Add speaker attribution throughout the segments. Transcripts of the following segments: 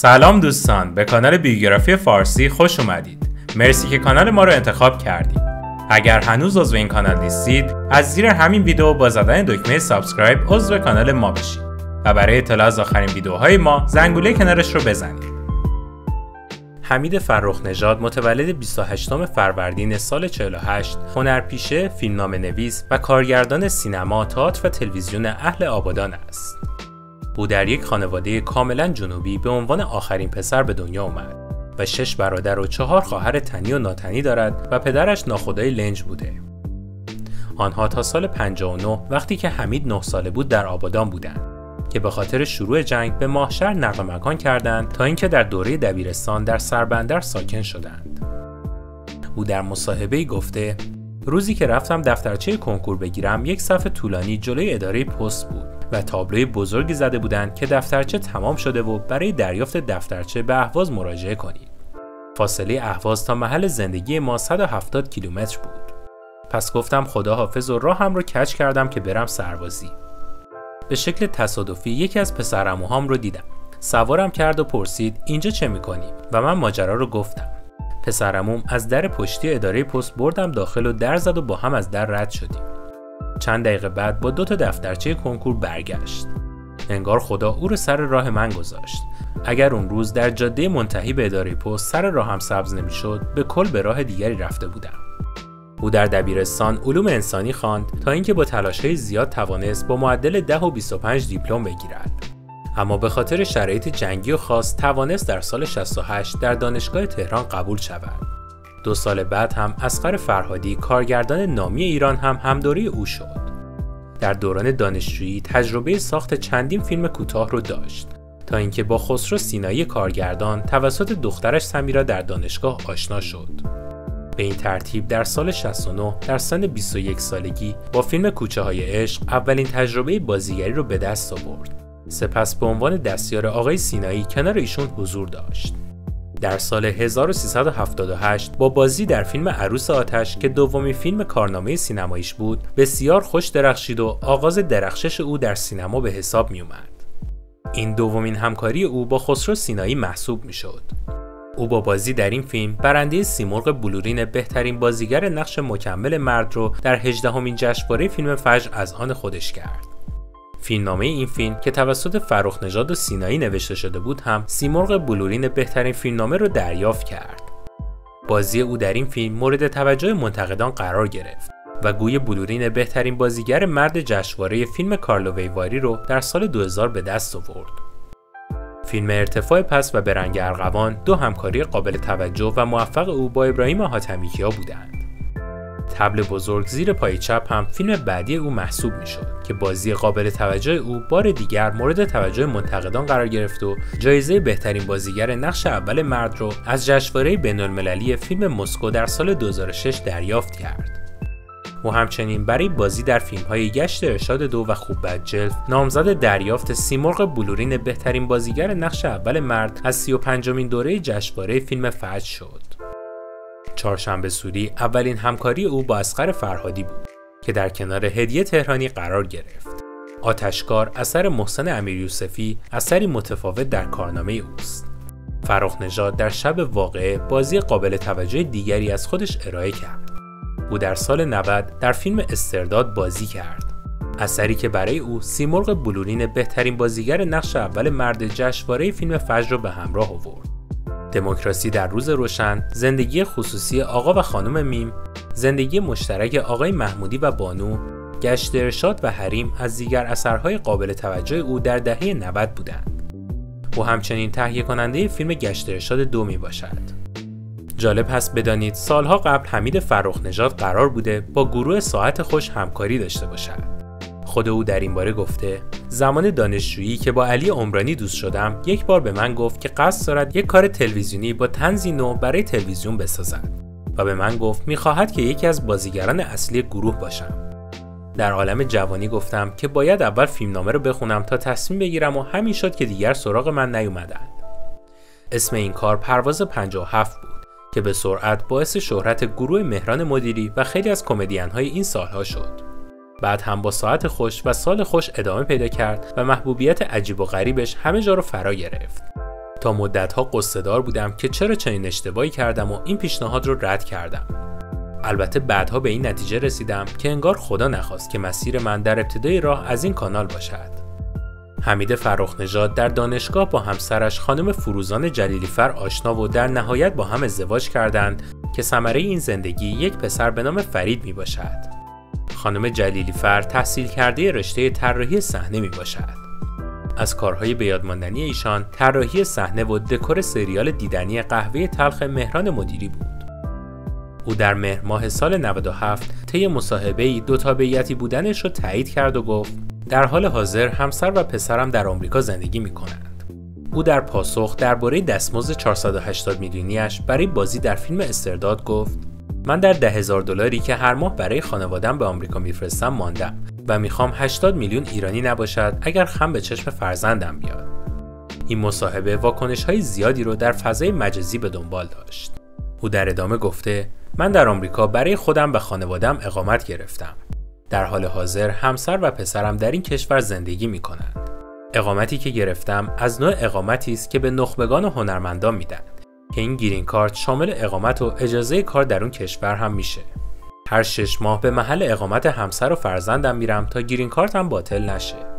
Speaker 1: سلام دوستان به کانال بیوگرافی فارسی خوش اومدید. مرسی که کانال ما رو انتخاب کردید. اگر هنوز عضو این کانال نیستید از زیر همین ویدیو با زدن دکمه subscribe عضو کانال ما بشید و برای اطلاع از آخرین ویدیوهای ما زنگوله کنارش رو بزنید. حمید فرخ نژاد متولد 28 فروردین سال 48 هنرپیشه، فیلمنامه نویس و کارگردان سینما، تئاتر و تلویزیون اهل آبادان است. او در یک خانواده کاملا جنوبی به عنوان آخرین پسر به دنیا آمد و شش برادر و چهار خواهر تنی و ناتنی دارد و پدرش ناخدای لنج بوده. آنها تا سال 59 وقتی که حمید 9 ساله بود در آبادان بودند که به خاطر شروع جنگ به ماهشهر نقل مکان کردند تا اینکه در دوره دبیرستان در سربندر ساکن شدند. او در مصاحبه گفته روزی که رفتم دفترچه کنکور بگیرم یک صف طولانی جلوی اداره پست بود و تابلوی بزرگی زده بودند که دفترچه تمام شده و برای دریافت دفترچه به اهواز مراجعه کنید. فاصله اهواز تا محل زندگی ما 170 کیلومتر بود. پس گفتم خدا حافظ و راهم رو کج کردم که برم سربازی. به شکل تصادفی یکی از پسرعموهام رو دیدم. سوارم کرد و پرسید اینجا چه می‌کنی؟ و من ماجرا رو گفتم. پسرعموم از در پشتی اداره پست بردم داخل و در زد و با هم از در رد شدیم. چند دقیقه بعد با دو تا دفترچه کنکور برگشت. انگار خدا او رو سر راه من گذاشت. اگر اون روز در جاده منتهی به اداره پست سر راهم سبز نمی‌شد، به کل به راه دیگری رفته بودم. او در دبیرستان علوم انسانی خواند تا اینکه با تلاشهای زیاد توانست با معدل 10 و 25 دیپلم بگیرد. اما به خاطر شرایط جنگی و خاص توانست در سال 68 در دانشگاه تهران قبول شود. دو سال بعد هم اسقر فرهادی کارگردان نامی ایران هم همدوری او شد. در دوران دانشجویی تجربه ساخت چندین فیلم کوتاه رو داشت تا اینکه با خسرو سینایی کارگردان توسط دخترش سمیرا در دانشگاه آشنا شد. به این ترتیب در سال 69 در سن 21 سالگی با فیلم کوچه های عشق اولین تجربه بازیگری رو به دست آورد. سپس به عنوان دستیار آقای سینایی کنار ایشون حضور داشت. در سال 1378 با بازی در فیلم عروس آتش که دومین فیلم کارنامه سینماییش بود بسیار خوش درخشید و آغاز درخشش او در سینما به حساب می اومد. این دومین همکاری او با خسرو سینایی محسوب می شد. او با بازی در این فیلم برنده سیمرغ بلورین بهترین بازیگر نقش مکمل مرد رو در هجدهمین جشنواره فیلم فجر از آن خودش کرد. فیلمنامه این فیلم که توسط فرخ نژاد و سینایی نوشته شده بود هم سیمرغ بلورین بهترین فیلمنامه رو دریافت کرد. بازی او در این فیلم مورد توجه منتقدان قرار گرفت و گوی بلورین بهترین بازیگر مرد جشنواره فیلم کارلو ویواری رو در سال 2000 به دست آورد. فیلم ارتفاع پس و برنگ ارغوان دو همکاری قابل توجه و موفق او با ابراهیم حاتمیکیا بودند. تبل بزرگ زیر پای چپ هم فیلم بعدی او محسوب می شد که بازی قابل توجه او بار دیگر مورد توجه منتقدان قرار گرفت و جایزه بهترین بازیگر نقش اول مرد رو از جشنواره بین‌المللی فیلم مسکو در سال 2006 دریافت کرد. او همچنین برای بازی در فیلم های گشت ارشاد دو و خوب بد جلف نامزد دریافت سیمرغ بلورین بهترین بازیگر نقش اول مرد از 35 مین دوره جشنواره فیلم فجر شد. چهارشنبه سوری اولین همکاری او با اسقر فرهادی بود که در کنار هدیه تهرانی قرار گرفت. آتشکار اثر محسن امیر یوسفی اثری متفاوت در کارنامه اوست. فرخ نژاد در شب واقعه بازی قابل توجه دیگری از خودش ارائه کرد. او در سال 90 در فیلم استرداد بازی کرد. اثری که برای او سیمرغ بلورین بهترین بازیگر نقش اول مرد جشنواره فیلم فجر را به همراه آورد. دموکراسی در روز روشن، زندگی خصوصی آقا و خانم میم، زندگی مشترک آقای محمودی و بانو، گشت ارشاد و حریم از دیگر اثرهای قابل توجه او در دهه 90 بودند. او همچنین تهیه کننده فیلم گشت ارشاد دو می باشد. جالب هست بدانید سالها قبل حمید فرخ نژاد قرار بوده با گروه ساعت خوش همکاری داشته باشد. خود او در این باره گفته زمان دانشجویی که با علی عمرانی دوست شدم یک بار به من گفت که قصد دارد یک کار تلویزیونی با تنزی نو برای تلویزیون بسازد و به من گفت می‌خواهد که یکی از بازیگران اصلی گروه باشم. در عالم جوانی گفتم که باید اول فیلمنامه رو بخونم تا تصمیم بگیرم و همین شد که دیگر سراغ من نیومدند. اسم این کار پرواز 57 بود که به سرعت باعث شهرت گروه مهران مدیری و خیلی از کمدین های این سالها شد. بعد هم با ساعت خوش و سال خوش ادامه پیدا کرد و محبوبیت عجیب و غریبش همه جا رو فرا گرفت. تا مدتها قصدار بودم که چرا چنین اشتباهی کردم و این پیشنهاد رو رد کردم البته بعدها به این نتیجه رسیدم که انگار خدا نخواست که مسیر من در ابتدای راه از این کانال باشد حمید فرخ نژاد در دانشگاه با همسرش خانم فروزان جلیلیفر آشنا و در نهایت با هم ازدواج کردند که ثمره این زندگی یک پسر به نام فرید می باشد. خانم جلیلیفر تحصیل کرده رشته طراحی صحنه می باشد. از کارهای بیادماندنی ایشان طراحی صحنه و دکور سریال دیدنی قهوه تلخ مهران مدیری بود. او در مهر ماه سال 97 طی مصاحبه ای دو تابعیتی بودنش را تایید کرد و گفت در حال حاضر همسر و پسرم در آمریکا زندگی می کنند. او در پاسخ درباره دستمزد 480 میلیونیش برای بازی در فیلم استرداد گفت من در ده هزار دلاری که هر ماه برای خانوادم به آمریکا میفرستم ماندم و می‌خوام 80 میلیون ایرانی نباشد اگر خم به چشم فرزندم بیاد. این مصاحبه واکنش های زیادی رو در فضای مجازی به دنبال داشت. او در ادامه گفته من در آمریکا برای خودم و خانوادم اقامت گرفتم. در حال حاضر همسر و پسرم در این کشور زندگی می کنند. اقامتی که گرفتم از نوع اقامتی است که به نخبگان و هنرمندان میدن که این گرین کارت شامل اقامت و اجازه کار در اون کشور هم میشه. هر شش ماه به محل اقامت همسر و فرزندم میرم تا گرین کارتم باطل نشه.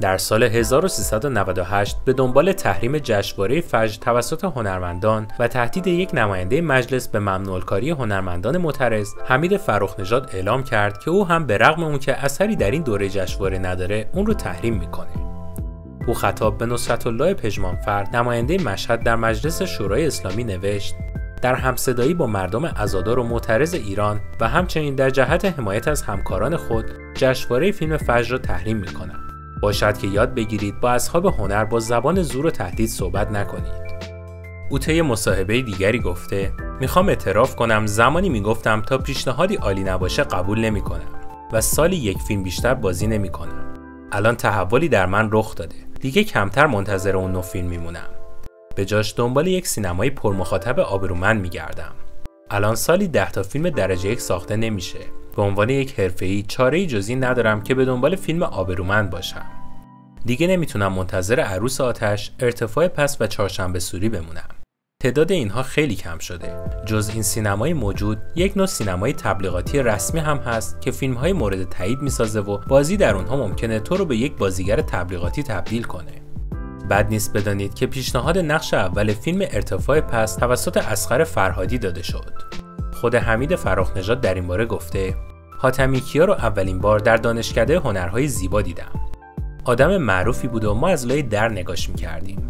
Speaker 1: در سال 1398 به دنبال تحریم جشنواره فجر توسط هنرمندان و تهدید یک نماینده مجلس به ممنوع کاری هنرمندان معترض حمید فرخ نژاد اعلام کرد که او هم به رغم اون که اثری در این دوره جشنواره نداره اون رو تحریم می‌کنه او خطاب به نصرت الله پژمانفر نماینده مشهد در مجلس شورای اسلامی نوشت در همصدایی با مردم عزادار و معترض ایران و همچنین در جهت حمایت از همکاران خود جشنواره فیلم فجر را تحریم می‌کنم. باشد که یاد بگیرید با اصحاب هنر با زبان زور و تهدید صحبت نکنید. او طی مصاحبه دیگری گفته می‌خوام اعتراف کنم زمانی می‌گفتم تا پیشنهادی عالی نباشه قبول نمی‌کنم و سالی یک فیلم بیشتر بازی نمی‌کنم. الان تحولی در من رخ داده. دیگه کمتر منتظر اون نو فیلم میمونم. به جاش دنبال یک سینمای پرمخاطب آبرومند میگردم. الان سالی ده تا فیلم درجه یک ساخته نمیشه. به عنوان یک حرفه‌ای چاره جزی ندارم که به دنبال فیلم آبرومند باشم. دیگه نمی‌تونم منتظر عروس آتش ارتفاع پس و چهارشنبه سوری بمونم. تعداد اینها خیلی کم شده. جز این سینمای موجود یک نوع سینمای تبلیغاتی رسمی هم هست که فیلم های مورد تایید می‌سازه و بازی در اونها ممکنه تو رو به یک بازیگر تبلیغاتی تبدیل کنه. بد نیست بدانید که پیشنهاد نقش اول فیلم ارتفاع پس توسط اسخر فرهادی داده شد. خود حمید فراخ نژاد در این باره گفته حاتمی کیا رو اولین بار در دانشکده هنرهای زیبا دیدم. آدم معروفی بود و ما از لای در نگاش می‌کردیم.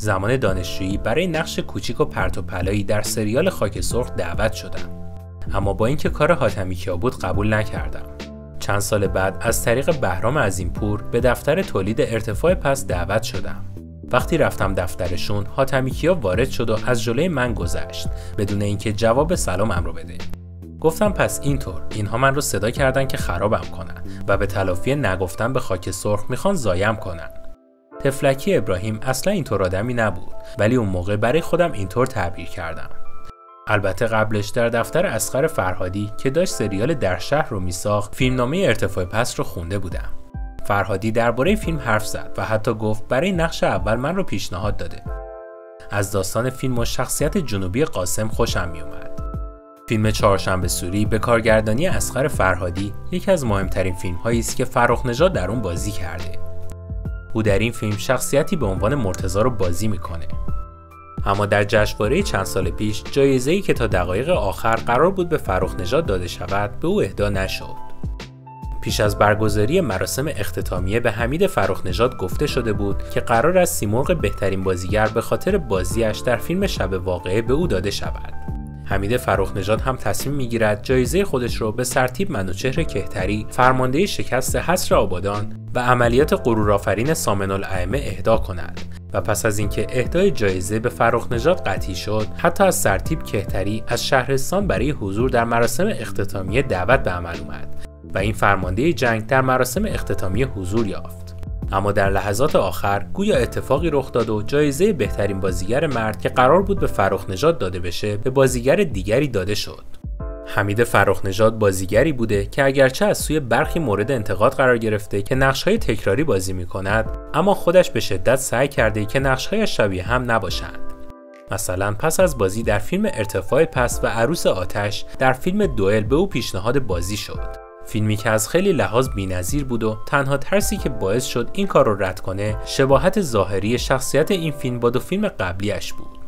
Speaker 1: زمان دانشجویی برای نقش کوچیک و پرت و پلایی در سریال خاک سرخ دعوت شدم. اما با اینکه کار حاتمی کیا بود قبول نکردم. چند سال بعد از طریق بهرام عظیمپور به دفتر تولید ارتفاع پس دعوت شدم. وقتی رفتم دفترشون حاتمی کیا وارد شد و از جلوی من گذشت بدون اینکه جواب سلامم رو بده. گفتم پس اینطور اینها من رو صدا کردن که خرابم کنن و به تلافی نگفتن به خاک سرخ می‌خوان زایم کنن. تفلکی ابراهیم اصلا اینطور آدمی نبود ولی اون موقع برای خودم اینطور تعبیر کردم. البته قبلش در دفتر اسقر فرهادی که داشت سریال در شهر رو میساخت فیلمنامه ارتفاع پس رو خونده بودم. فرهادی درباره فیلم حرف زد و حتی گفت برای نقش اول من رو پیشنهاد داده. از داستان فیلم و شخصیت جنوبی قاسم خوشم میومد فیلم چهارشنبه سوری به کارگردانی اسقر فرهادی یکی از مهمترین فیلم است که فرخ نژاد در اون بازی کرده. او در این فیلم شخصیتی به عنوان مرتزا رو بازی می‌کنه. اما در جشنواره چند سال پیش ای که تا دقایق آخر قرار بود به فرخ نژاد داده شود به او اهدا نشد. پیش از برگزاری مراسم اختتامیه به حمید فرخ نژاد گفته شده بود که قرار است سیمرغ بهترین بازیگر به خاطر بازیش در فیلم شب واقعه به او داده شود. حمید فرخ نژاد هم تصمیم می‌گیرد جایزه خودش رو به سرتیب منوچهر کهتری فرمانده شکست حصر آبادان و عملیات غرورآفرین سامن الائمه اهدا کند. و پس از اینکه اهدای جایزه به فرخ نژاد قطعی شد حتی از سرتیب کهتری از شهرستان برای حضور در مراسم اختتامیه دعوت به عمل اومد و این فرمانده جنگ در مراسم اختتامیه حضور یافت. اما در لحظات آخر گویا اتفاقی رخ داد و جایزه بهترین بازیگر مرد که قرار بود به فرخ نژاد داده بشه به بازیگر دیگری داده شد حمید فرخ نژاد بازیگری بوده که اگرچه از سوی برخی مورد انتقاد قرار گرفته که نقشهای تکراری بازی می کند اما خودش به شدت سعی کرده که نقشهای شبیه هم نباشند. مثلا پس از بازی در فیلم ارتفاع پس و عروس آتش در فیلم دوئل به او پیشنهاد بازی شد. فیلمی که از خیلی لحاظ بینظیر بود و تنها ترسی که باعث شد این کار رو رد کنه شباهت ظاهری شخصیت این فیلم با دو فیلم قبلیش بود.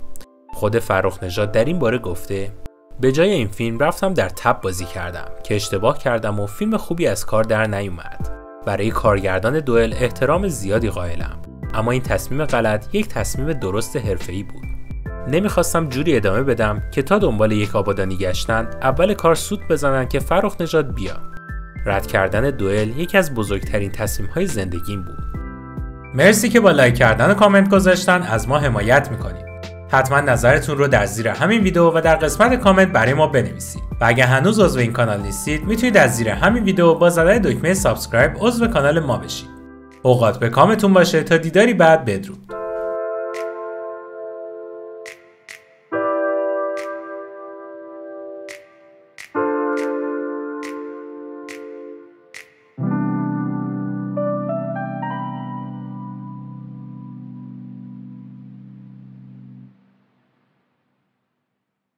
Speaker 1: خود فرخ نژاد در این باره گفته به جای این فیلم رفتم در تب بازی کردم که اشتباه کردم و فیلم خوبی از کار در نیومد. برای کارگردان دوئل احترام زیادی قائلم اما این تصمیم غلط یک تصمیم درست حرفه‌ای بود. نمی‌خواستم جوری ادامه بدم که تا دنبال یک آبادانی گشتن اول کار سوت بزنن که فرخ نژاد بیا رد کردن دوئل یکی از بزرگترین تصمیم های زندگیم بود. مرسی که با لایک کردن و کامنت گذاشتن از ما حمایت می‌کنید. حتما نظرتون رو در زیر همین ویدیو و در قسمت کامنت برای ما بنویسید. و اگه هنوز عضو این کانال نیستید می‌تونید از زیر همین ویدیو با زدن دکمه subscribe عضو کانال ما بشید. اوقات به کامتون باشه تا دیداری بعد بدرود.